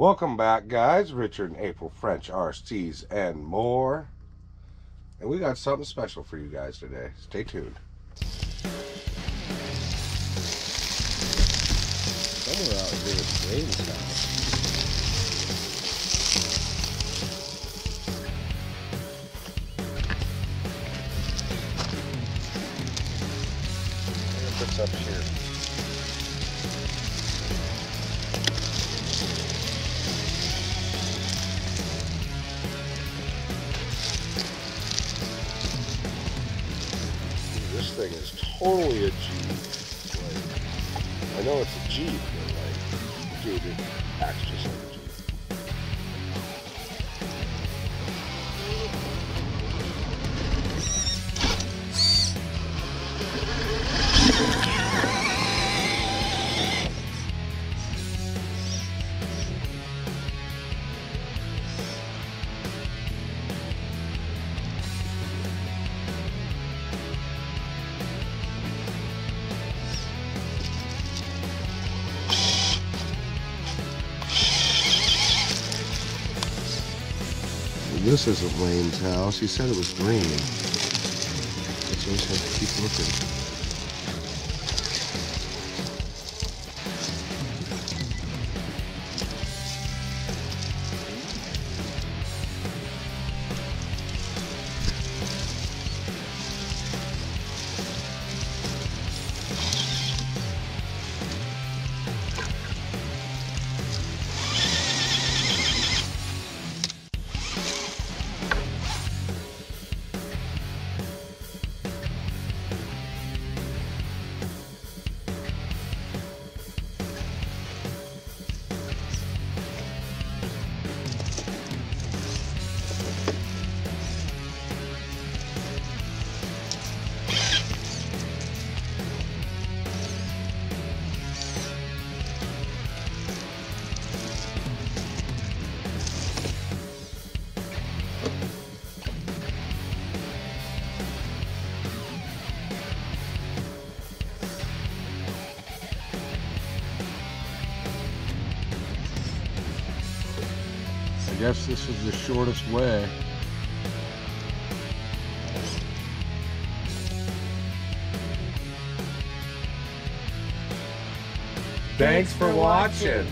Welcome back, guys. Richard and April French RCs and more. And we got something special for you guys today. Stay tuned. Somewhere out here is Wayne's house. What's up here? Thing is totally a Jeep. Like, I know it's a Jeep, but like, dude, it acts just like a Jeep. This isn't Wayne's house. He said it was green. Why I just have to keep looking. Guess this is the shortest way. Thanks for watching.